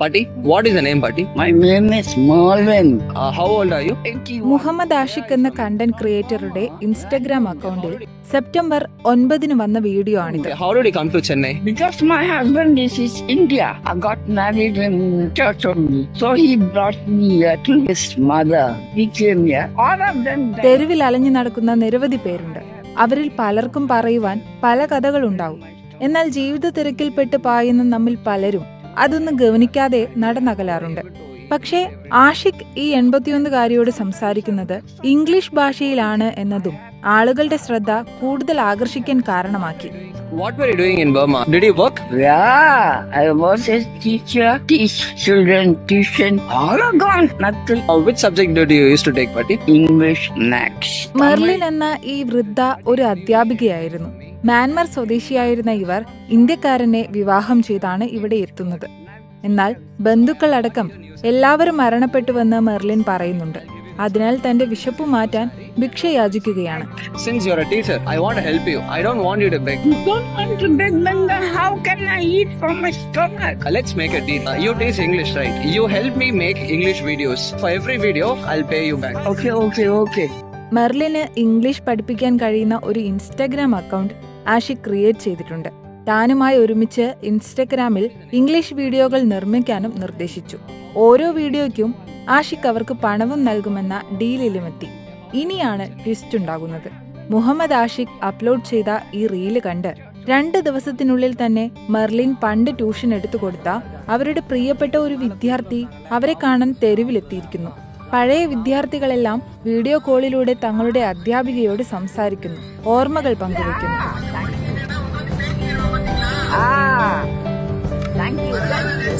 Patti, what is the name, Pati? My name is Marvin. Uh, how old are you? 81. Muhammad Ashiq എന്ന content ക്രിയേറ്ററുടെ Instagram അക്കൗണ്ടിൽ September ഒൻപതിന് വന്ന video ആണിത് How did you come to Chennai? Because my husband is in India. I got married in church only. So he brought me here to his mother. He came here. All of them died. തെരുവിൽ അലഞ്ഞു നടക്കുന്ന നിരവധി പേരുണ്ട് അവരിൽ പലർക്കും പറയുവാൻ പല കഥകളുണ്ടാവും എന്നാൽ ജീവിത തിരക്കിൽപ്പെട്ട് പായുന്ന നമ്മിൽ പലരും അതൊന്നും ഗവനിക്കാതെ നടന്നകലാറുണ്ട്. പക്ഷേ ആഷിഖ് ഈ എൺപത്തിയൊന്നുകാരിയോട് സംസാരിക്കുന്നത് ഇംഗ്ലീഷ് ഭാഷയിലാണ് എന്നതും ആളുകളുടെ ശ്രദ്ധ കൂടുതൽ ആകർഷിക്കാൻ കാരണമാക്കി. മെർലിൻ എന്ന ഈ വൃദ്ധ ഒരു അധ്യാപികയായിരുന്നു. മ്യാൻമർ സ്വദേശിയായിരുന്ന ഇവർ ഇന്ത്യക്കാരനെ വിവാഹം ചെയ്താണ് ഇവിടെ എത്തുന്നത്. എന്നാൽ ബന്ധുക്കളടക്കം എല്ലാവരും മരണപ്പെട്ടുവെന്ന് മെർലിൻ പറയുന്നുണ്ട്. അതിനാൽ തന്റെ വിശപ്പ് മാറ്റാൻ ഭിക്ഷ യാചിക്കുകയാണ് മെർലിന് ഇംഗ്ലീഷ് പഠിപ്പിക്കാൻ കഴിയുന്ന ഒരു ഇൻസ്റ്റാഗ്രാം അക്കൗണ്ട് ആഷിക് ക്രിയേറ്റ് ചെയ്തിട്ടുണ്ട്. താനുമായി ഒരുമിച്ച് ഇൻസ്റ്റഗ്രാമിൽ ഇംഗ്ലീഷ് വീഡിയോകൾ നിർമ്മിക്കാനും നിർദ്ദേശിച്ചു. ഓരോ വീഡിയോയ്ക്കും ആഷിഖ് അവർക്ക് പണവും നൽകുമെന്ന ഡീലിലുമെത്തി. ഇനിയാണ് ട്വിസ്റ്റ് ഉണ്ടാകുന്നത്. മുഹമ്മദ് ആഷിഖ് അപ്ലോഡ് ചെയ്ത ഈ റീൽ കണ്ട് രണ്ട് ദിവസത്തിനുള്ളിൽ തന്നെ മെർലിൻ പണ്ട് ട്യൂഷൻ എടുത്തു കൊടുത്ത അവരുടെ പ്രിയപ്പെട്ട ഒരു വിദ്യാർത്ഥി അവരെ കാണാൻ തെരുവിലെത്തിയിരിക്കുന്നു. പഴയ വിദ്യാർത്ഥികളെല്ലാം വീഡിയോ കോളിലൂടെ തങ്ങളുടെ അധ്യാപികയോട് സംസാരിക്കുന്നു ഓർമ്മകൾ പങ്കുവയ്ക്കുന്നു Ah, thank you, thank you.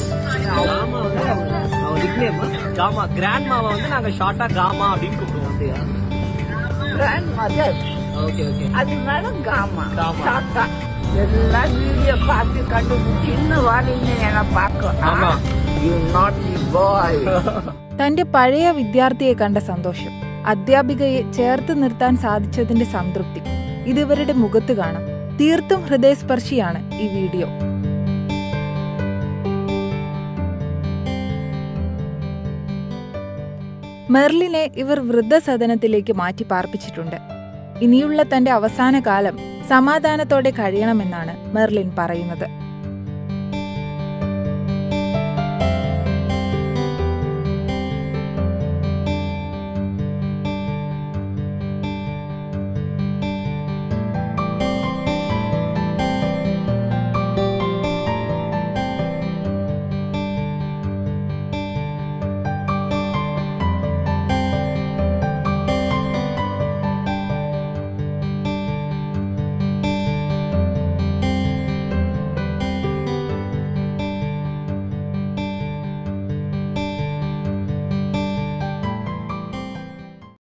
Gamma வந்து அவன் நிக்னேம் காமா கிராண்ட் மாவை வந்து நாங்க ஷார்ட்டா காமா அப்படின்னு கூப்பிடுவோம் அப்படியா Grandmother, ஓகே ஓகே அதனால காமா காமா. தாத்தா எல்லா வீடியோ பார்த்து கண்டு சின்ன வாலிங்க என்ன பார்க்கும் ஆமா. யூ நாட் பாய் തന്റെ പഴയ വിദ്യാർത്ഥിയെ കണ്ട സന്തോഷം. അധ്യാപികയെ ചേർത്ത് നിർത്താൻ സാധിച്ചതിന്റെ സംതൃപ്തി. ഇതുവരുടെ മുഖത്ത് കാണാം. തീർത്തും ഹൃദയസ്പർശിയാണ് ഈ വീഡിയോ. മെർലിനെ ഇവർ വൃദ്ധസദനത്തിലേക്ക് മാറ്റി പാർപ്പിച്ചിട്ടുണ്ട്. ഇനിയുള്ള തന്റെ അവസാന കാലം സമാധാനത്തോടെ കഴിയണമെന്നാണ് മെർലിൻ പറയുന്നത്.